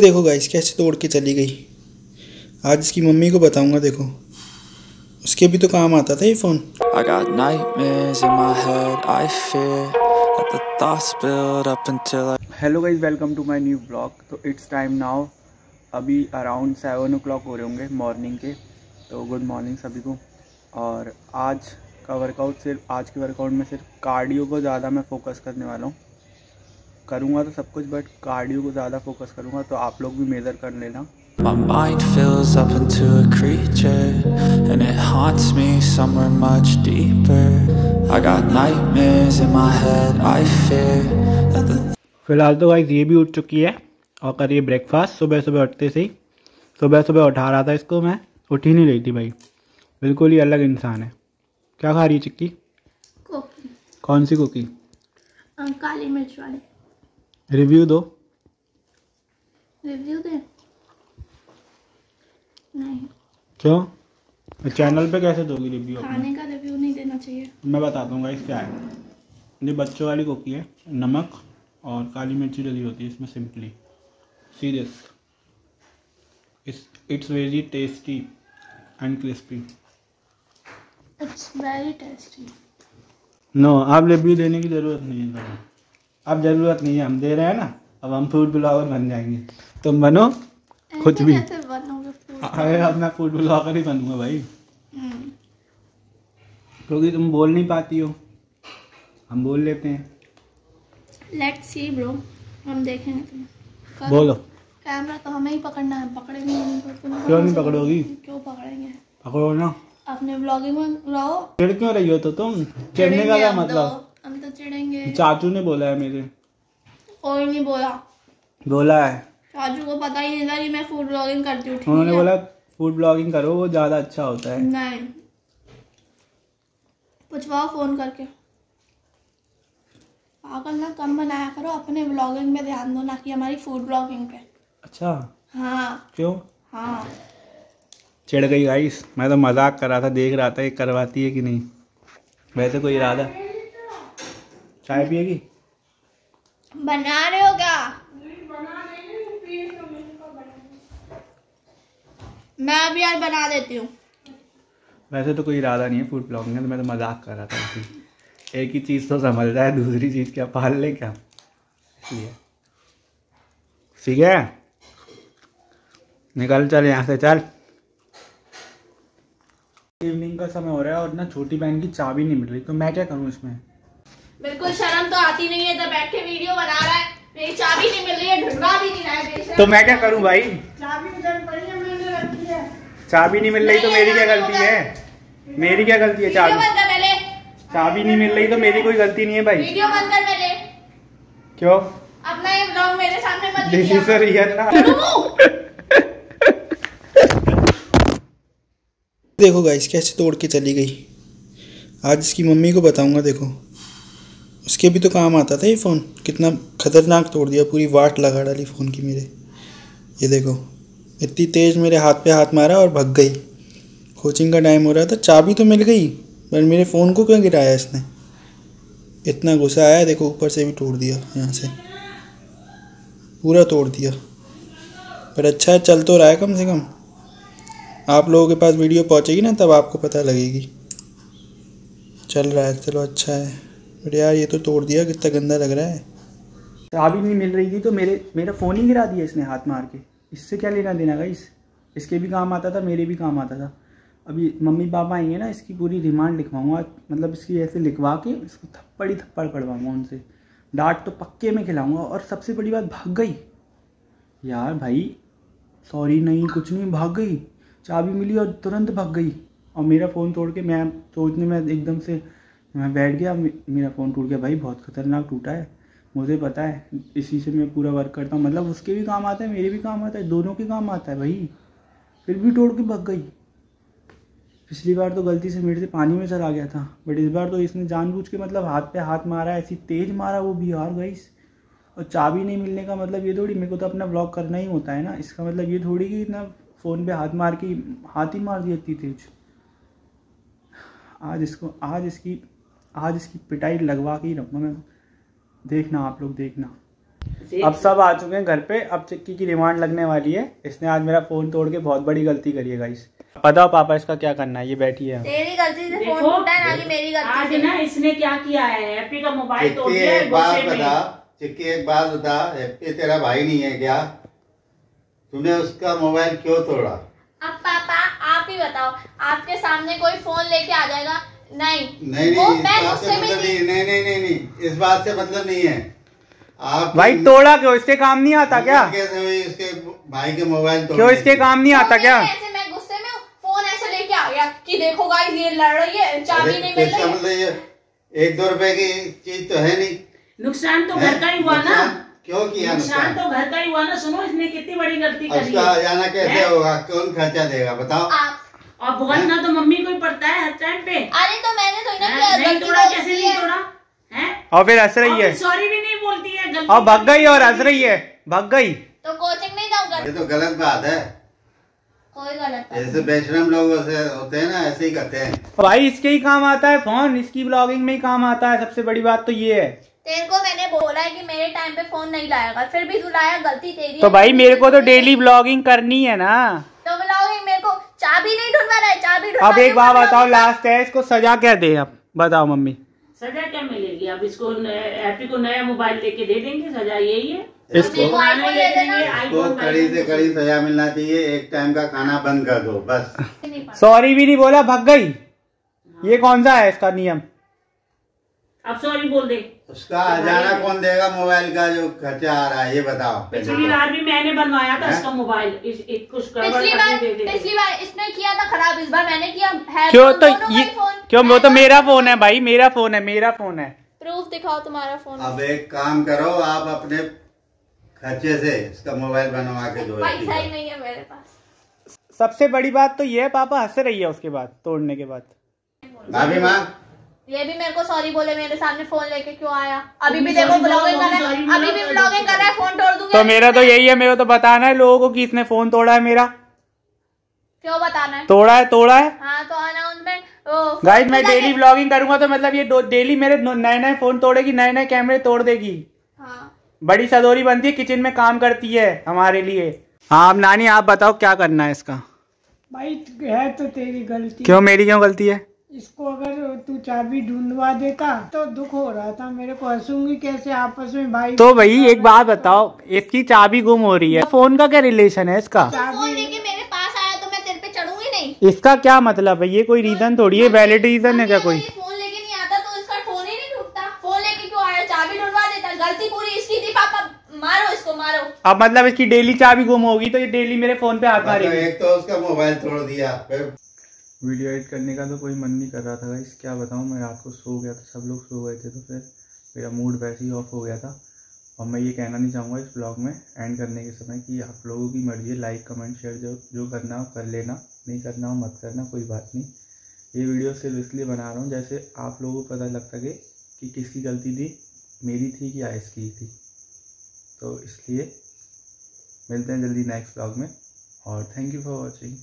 देखो गाइस कैसे तोड़ के चली गई। आज इसकी मम्मी को बताऊँगा देखो। उसके भी तो काम आता था ये phone hello guys welcome to my new blog तो इट्स टाइम नाउ अभी अराउंड सेवन ओ क्लॉक हो रहे होंगे मॉर्निंग के। तो गुड मॉर्निंग सभी को। और आज का वर्कआउट सिर्फ़ आज के वर्कआउट में सिर्फ़ कार्डियो को ज़्यादा मैं फोकस करने वाला हूँ। करूँगा तो सब कुछ बट कार्डियो को ज़्यादा फोकस करूँगा तो आप लोग भी मेज़र कर लेना। My mind fills up into a creature And it haunts me somewhere much deeper. I got nightmares in my head, I fear that the फ़िलहाल तो गाइज़ ये भी उठ चुकी है और करिए ब्रेकफास्ट सुबह सुबह उठते से ही। सुबह सुबह उठा रहा था इसको मैं उठ ही नहीं रही थी भाई। बिल्कुल ही अलग इंसान है। क्या खा रही है चिक्की? कोकी कौन सी कुकी काली मिर्च वाले। रिव्यू दो। रिव्यू दे। नहीं। क्यों? चैनल पे कैसे दोगी रिव्यू खाने का रिव्यू नहीं देना चाहिए। मैं बता दूँगा इस क्या है। ये बच्चों वाली कोकी है नमक और काली मिर्ची डली होती है इसमें simply serious it's it's very tasty and crispy it's very tasty no आप रिव्यू देने की ज़रूरत नहीं है अब ज़रूरत नहीं है हम दे रहे हैं ना अब हम फ़ूड ब्लॉगर बन जाएँगे। तुम बनो कुछ भी। कैसे बनोगे food? अरे अब मैं फ़ूड ब्लॉगर ही बनूँगा भाई। हम्म, क्योंकि तुम बोल नहीं पाती हो। हम बोल लेते हैं। लेट्स सी ब्रो हम देखेंगे तुम्हें। बोलो। कैमरा तो हमें ही पकड़ना है पकड़ेंगे नहीं तो क्यों नहीं पकड़ोगी? क्यों पकड़ेंगे? पकड़ो ना। अपने ब्लॉगिंग में रहो। चिड़ क्यों रही हो तो तुम? चिड़ने का क्या तो मतलब? हम तो चिढ़ेंगे। चाचू ने बोला है मेरे। कोई नहीं बोला। बोला है। चाचू को पता ही नहीं था कि मैं फ़ूड ब्लॉगिंग करती हूँ उन्होंने बोला फ़ूड ब्लॉगिंग करो वो ज़्यादा अच्छा होता है। नहीं। पूछवाओ फ़ोन करके। पागल ना कम बनाया करो अपने ब्लॉगिंग पे ध्यान दो ना कि हमारी फ़ूड ब्लॉगिंग पे। अच्छा। हाँ। क्यों? हाँ। चिढ़ गई गाइस मैं तो मज़ाक कर रहा था देख रहा था ये करवाती है कि नहीं। वैसे कोई इरादा? चाय पिएगी? बना रहे हो क्या? मैं अभी आज बना देती हूँ। वैसे तो कोई इरादा नहीं है फ़ूड ब्लॉगिंग का तो मैं तो मज़ाक कर रहा था ऐसे एक ही चीज़ तो समझ रहा है दूसरी चीज़ क्या पाल ले क्या? इसलिए ठीक है? निकल चल यहाँ से चल। इवनिंग का समय हो रहा है और ना छोटी बहन की चाबी नहीं मिल रही तो मैं क्या करूँ इसमें? बिल्कुल शर्म तो आती नहीं है तो बैठ के वीडियो बना रहा है। मेरी चाबी नहीं मिल रही है ढूंढवा भी नहीं रहा है तो मैं क्या करूँ भाई? चाबी उधर पड़ी है मैंने रखी है। चाबी नहीं मिल रही तो मेरी क्या गलती है? मेरी क्या गलती है चाबी? बंद कर पहले। चाबी नहीं मिल रही तो मेरी कोई गलती नहीं है भाई। वीडियो बंद कर पहले। क्यों? अपना ये ब्लॉग मेरे सामने मत इज़ दिखाओ। रियल ना देखो गाइस कैसे तोड़ के चली गई। आज इसकी मम्मी को बताऊँगा देखो। उसके भी तो काम आता था ये फ़ोन कितना खतरनाक तोड़ दिया, पूरी वाट लगा डाली फ़ोन की मेरे। ये देखो, इतनी तेज़ मेरे हाथ पे हाथ मारा और भग गई। कोचिंग का टाइम हो रहा था, चाबी तो मिल गई, पर मेरे फ़ोन को क्यों गिराया इसने? इतना गुस्सा आया, देखो, ऊपर से भी तोड़ दिया, यहाँ से। पूरा तोड़ दिया। पर अच्छा है चल तो रहा है कम से कम। आप लोगों के पास वीडियो पहुँचेगी ना, तब आपको पता लगेगी। चल रहा है, चलो अच्छा है। बट यार, ये तो तोड़ दिया, कितना गंदा लग रहा है। चाबी नहीं मिल रही थी तो मेरे, मेरा फ़ोन ही गिरा दिया इसने हाथ मार के। इससे क्या लेना देना गाइस इसके भी काम आता था, मेरे भी काम आता था। अभी मम्मी पापा आएँगे ना, इसकी पूरी रिमांड लिखवाऊँगा। मतलब इसकी ऐसे लिखवा के इसको थप्पड़ ही थप्पड़ पड़वाऊँगा उनसे। डांट तो पक्के में खिलाऊँगा, और सबसे बड़ी बात, भाग गई। यार भाई सॉरी नहीं, कुछ नहीं, भाग गई। चाबी मिली और तुरंत भाग गई। और मेरा फ़ोन तोड़ के मैं सोचने में एकदम से मैं बैठ गया मेरा फ़ोन टूट गया। भाई, बहुत खतरनाक टूटा है। मुझे पता है, इसी से मैं पूरा वर्क करता हूँ। मतलब उसके भी काम आता है, मेरे भी काम आता है, दोनों के काम आता है भाई। फिर भी तोड़ के भग गई। पिछली बार तो गलती से मेरे से पानी में चला गया था बट इस बार तो इसने जानबूझ के मतलब हाथ पे हाथ मारा, ऐसी तेज मारा वो भी यार गाइस और चाबी नहीं मिलने का मतलब ये थोड़ी, मेरे को तो अपना ब्लॉग करना ही होता है ना। इसका मतलब ये थोड़ी कि इतना फ़ोन पे हाथ मार के, हाथ ही मार दिया इतनी तेज। आज इसको, आज इसकी आज इसकी पिटाई लगवा के ही रहूँगा मैं। देखना आप लोग देखना। अब सब आ चुके हैं घर पे। अब चिक्की की रिमांड लगने वाली है। इसने आज मेरा फ़ोन तोड़ के बहुत बड़ी गलती करी है गाइस बताओ पापा इसका क्या करना है? ये बैठी है। तेरी गलती से फ़ोन टूटा है ना कि मेरी गलती से? ना इसने क्या किया है? हैप्पी का मोबाइल तोड़ दिया एक बात बता। चिक्की एक बात बता। हैप्पी तेरा भाई नहीं है क्या? तूने उसका मोबाइल क्यों तोड़ा? अब पापा आप ही बताओ। आपके सामने कोई फ़ोन लेके आ जाएगा नहीं। नहीं नहीं इस बात से मतलब नहीं नहीं। नहीं नहीं नहीं इस बात से मतलब नहीं है। आप भाई तोड़ा क्यों? इसके काम नहीं आता क्या? कैसे इसके भाई के मोबाइल तोड़ क्यों इसके काम नहीं आता क्या? मैं गुस्से में फ़ोन ऐसे लेके आ गया कि देखो गाइस ये लड़ रही है चाबी नहीं मिल रही। मतलब ये एक दो रुपए की चीज़ तो है नहीं। नुकसान तो घर का ही हुआ ना। क्यों किया नुकसान नुकसान? तो घर का ही हुआ ना। सुनो इसने कितनी बड़ी गलती करी है। जाना कैसे होगा? कौन खर्चा देगा? बताओ। और भुगतना तो मम्मी को ही पड़ता है हर टाइम पे। अरे तो मैंने तो हैं? नहीं तोड़ा कैसे नहीं तोड़ा है? और फिर हंस रही है। सॉरी भी नहीं बोलती है गलती और भग गई और हंस रही है। भग गई। तो कोचिंग नहीं जाऊँगा ये तो गलत बात है। कोई गलत बात बेशरम लोग ऐसे होते हैं ना ऐसे ही करते हैं। भाई इसके ही काम आता है फ़ोन इसकी ब्लॉगिंग में ही काम आता है सबसे बड़ी बात तो ये है। तेरे को मैंने बोला है कि मेरे टाइम पे फ़ोन नहीं लाएगा फिर भी तू लाया गलती तेरी तो भाई मेरे को तो डेली ब्लॉगिंग करनी है ना। चाबी नहीं ढूंढवा रहा है चाबी अब एक बात बताओ लास्ट है इसको सजा क्या दे अब? बताओ मम्मी। सजा क्या मिलेगी? अब इसको हैप्पी को नया मोबाइल लेके दे देंगे सजा यही है। इसको मेरे को पुराना आईफोन ले दे देना। देंगे आईफोन कड़ी से कड़ी सजा मिलना चाहिए एक टाइम का खाना बंद कर दो बस। सॉरी भी नहीं बोला भग गई। ये कौन सा है इसका नियम? अब सॉरी बोल दे। उसका हजाना कौन देगा? मोबाइल का जो खर्चा आ रहा है ये बताओ। पिछली बार भी मैंने बनवाया था? इसका मोबाइल। कुछ पिछली बार पिछली बार इसने किया था खराब इस बार मैंने किया। है क्यों तो ये क्यों? वो तो मेरा फ़ोन है भाई मेरा फ़ोन है मेरा फ़ोन है। प्रूफ दिखाओ तुम्हारा फ़ोन। अब एक काम करो आप अपने खर्चे से इसका मोबाइल बनवा के दो पैसा ही नहीं है मेरे पास। सबसे बड़ी बात तो ये है पापा हंस रही है उसके बाद तोड़ने के बाद। भाभी माँ ये भी मेरे को सॉरी बोले मेरे सामने फ़ोन लेके क्यों आया? अभी भी देखो ब्लॉगिंग बोलो, कर रहा है अभी भी तो ब्लॉगिंग कर रहा है फ़ोन तोड़ दूँगा। तो मेरा तो यही है मेरे को तो बताना है लोगों को कि इसने फ़ोन तोड़ा है मेरा। क्यों बताना है? तोड़ा है तोड़ा है? हाँ तो अनाउंसमेंट गाइस मैं डेली ब्लॉगिंग करूँगा तो मतलब ये डेली मेरे नए नए फ़ोन तोड़ेगी नए नए कैमरे तोड़ देगी। हाँ। बड़ी सदोरी बनती है किचन में काम करती है हमारे लिए। हाँ अब नानी आप बताओ क्या करना है इसका? भाई है तो तेरी गलती। क्यों मेरी क्यों गलती है? इसको अगर तू चाबी ढूंढवा देता तो दुख हो रहा था। मेरे को हंसूँगी कैसे आपस में भाई? तो भाई एक बात बताओ इसकी चाबी गुम हो रही है। फ़ोन का क्या रिलेशन है इसका? फ़ोन लेके मेरे पास आया तो मैं तेरे पे चढ़ूँगी नहीं? इसका क्या मतलब है? ये कोई रीजन थोड़ी है? वैलिड रीजन है क्या कोई? फ़ोन लेके नहीं आता तो इसका फ़ोन ही नहीं टूटता। फ़ोन लेके क्यों आया? चाबी ढूंढवा देता। गलती पूरी इसकी थी पापा। मारो इसको मारो। अब मतलब इसकी डेली चाबी गुम होगी तो ये डेली मेरे फ़ोन पे हाथ मतलब मारेगी एक तो उसका मोबाइल तोड़ दिया वीडियो एडिट करने का तो कोई मन नहीं कर रहा था गाइस क्या बताऊँ, मैं रात को सो गया था, सब लोग सो गए थे तो फिर मेरा मूड वैसे ही ऑफ़ हो गया था। और मैं ये कहना नहीं चाहूँगा इस ब्लॉग में एंड करने के समय कि आप लोगों की मर्ज़ी है लाइक कमेंट शेयर जो जो करना हो कर लेना, नहीं करना हो मत करना, कोई बात नहीं। ये वीडियो सिर्फ़ इसलिए बना रहा हूँ जैसे आप लोगों को पता लग सके कि किसकी गलती थी, मेरी थी कि आयस की थी। तो इसलिए मिलते हैं जल्दी नेक्स्ट ब्लॉग में, और थैंक यू फॉर वॉचिंग